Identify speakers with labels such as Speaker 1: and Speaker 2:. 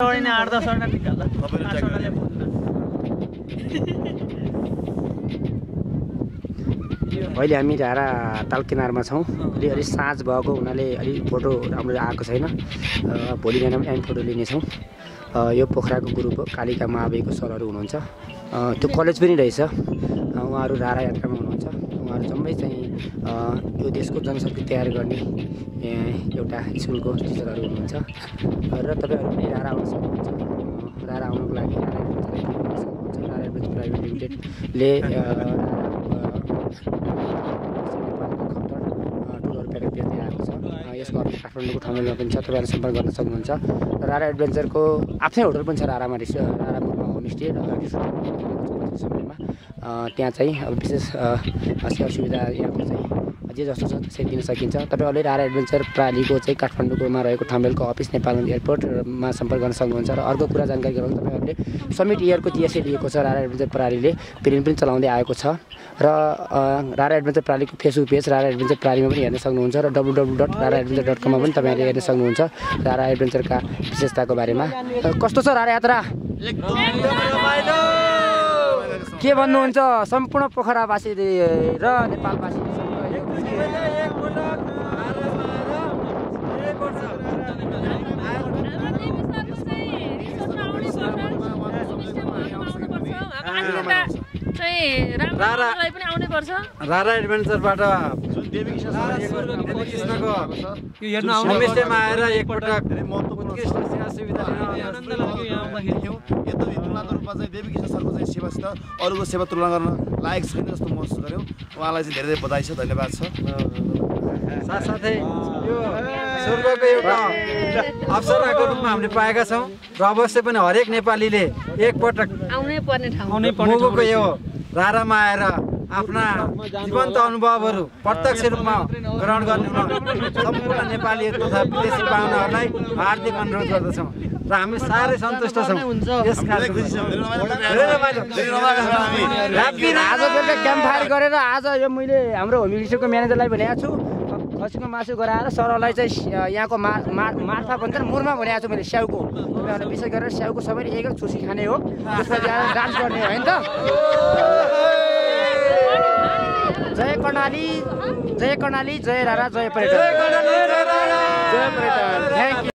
Speaker 1: आठ दसवटा।
Speaker 2: अहिले हामी धारा ताल किनारमा छौँ अलि अलिक साँझ भएको हुनाले अलिक फोटो राम्रो आएको छैन भोलि बिहान पनि हामी फोटो लिनेछौँ अ, यो पोखराको ग्रुप हो कालिका महावेको सरहरू हुनुहुन्छ अ, त्यो कलेज पनि रहेछ अ, उहाँहरू रारा यात्रामा हुनुहुन्छ उहाँहरू जम्मै चाहिँ यो देशको जनशक्ति तयार गर्ने एउटा स्कुलको टिचरहरू हुनुहुन्छ। र तपाईँहरू पनि रारा आउन सक्नुहुन्छ। रारा आउनको लागि सक्नुहुन्छ। रारा प्राइभेट लिमिटेडले बेच्दै आएको छ। यसको अफिस काठमाडौँको ठमेलमा पनि छ तपाईँहरू सम्पर्क गर्न सक्नुहुन्छ। रारा एडभेन्चरको आफ्नै होटल पनि छ रारामा रिस रारामा। होमस्टे र समयमा त्यहाँ चाहिँ अब विशेष सेवा सुविधा यहाँको चाहिँ जे जस्तो छ त्यसरी दिन सकिन्छ। तपाईँहरूले रारा एडभेन्चर प्रालीको चाहिँ काठमाडौँकोमा रहेको ठमेलको अफिस नेपाल एयरपोर्टमा सम्पर्क गर्न सक्नुहुन्छ र अर्को कुरा जानकारी गराउनु तपाईँहरूले समिट इयरको जिएसए लिएको छ रारा एडभेन्चर प्रालीले प्रिन्ट पनि चलाउँदै आएको छ। र रारा एडभेन्चर प्रालीको फेसबुक पेज रारा एडभेन्चर प्रालीमा पनि हेर्न सक्नुहुन्छ र W W dot Rara adventure dot कममा पनि तपाईँहरूले हेर्न सक्नुहुन्छ रारा एडभेन्चरका विशेषताको बारेमा। कस्तो छ रारा यात्रा के भन्नुहुन्छ? सम्पूर्ण पोखरावासी र नेपालवासी
Speaker 3: राम्रोलाई पनि आउनै पर्छ
Speaker 4: रारा एडभेन्चरबाट होमस्टेमा आएर एकपटक उत्कृष्ट सेवा सुविधा
Speaker 5: तुलनाको रूपमा चाहिँ देवी कृष्ण सरको चाहिँ सेवासित अरूको सेवा तुलना गर्न लायक छैन जस्तो महसुस गऱ्यौँ उहाँलाई चाहिँ धेरै धेरै बधाई छ धन्यवाद छ
Speaker 4: साथसाथै यो स्वर्गको एउटा अप्सराको रूपमा हामीले पाएका छौँ र अवश्य पनि हरेक नेपालीले एकपटक
Speaker 3: आउनै पर्ने ठाउँ
Speaker 1: आउनै पर्ने
Speaker 4: मुगुको यो रारामा आएर आफ्ना जीवन्त अनुभवहरू प्रत्यक्ष रूपमा ग्रहण गर्ने सम्पूर्ण नेपाली तथा विदेशी पाहुनाहरूलाई हार्दिक अनुरोध गर्दछौँ। र हामी साह्रै सन्तुष्ट छौँ। यस
Speaker 2: फायर गरेर आज यो मैले हाम्रो होम मिनिस्टरको म्यानेजरलाई भनेको छु खसीको मासु गराएर सरलाई चाहिँ यहाँको मा मा मार्फा भन्छ नि मुरमा भनेको छु मैले स्याउको। तपाईँहरूले विशेष गरेर स्याउको सबैले एक एक छुसी खाने हो। त्यसपछि आएर डान्स गर्ने हो होइन त? जय कर्णाली जय कर्णाली जय रारा जय पर्यटन। जय पर्यटन। Thank you